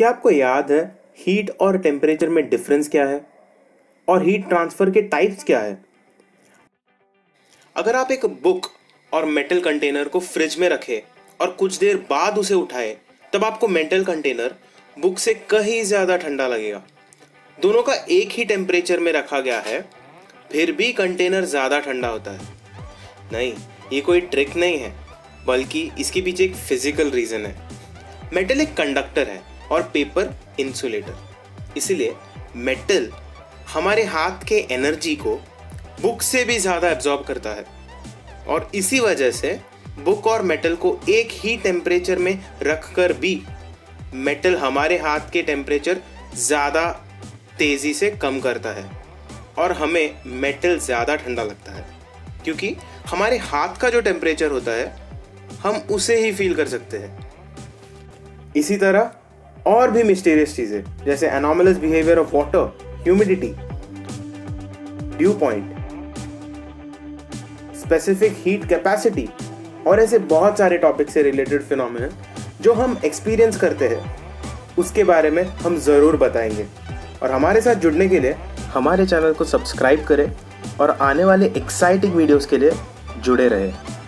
क्या आपको याद है हीट और टेम्परेचर में डिफरेंस क्या है? और हीट ट्रांसफ़र के टाइप्स क्या है? अगर आप एक बुक और मेटल कंटेनर को फ्रिज में रखें और कुछ देर बाद उसे उठाएँ, तब आपको मेटल कंटेनर बुक से कहीं ज़्यादा ठंडा लगेगा। दोनों का एक ही टेम्परेचर में रखा गया है, फिर भी कंटेनर ज़्यादा ठंडा होता है। नहीं, ये कोई ट्रिक नहीं है, बल्कि इसके पीछे एक फ़िज़िकल रीज़न है। मेटल एक कंडक्टर है और पेपर इंसुलेटर इसलिए मेटल हमारे हाथ के एनर्जी को बुक से भी ज़्यादा एब्जॉर्ब करता है। और इसी वजह से बुक और मेटल को एक ही टेम्परेचर में रख कर भी मेटल हमारे हाथ के टेम्परेचर ज़्यादा तेज़ी से कम करता है और हमें मेटल ज़्यादा ठंडा लगता है। क्योंकि हमारे हाथ का जो टेम्परेचर होता है, हम उसे ही फील कर सकते हैं। इसी तरह और भी मिस्टीरियस चीज़ें, जैसे anomalous behaviour of water humidity dew point specific heat capacity और ऐसे बहुत सारे टॉपिक से रिलेटेड फिनोमिना जो हम एक्सपीरियंस करते हैं, उसके बारे में हम ज़रूर बताएँगे। और हमारे साथ जुड़ने के लिए हमारे चैनल को सब्सक्राइब करें और आने वाले एक्साइटिंग वीडियोस के लिए जुड़े रहें।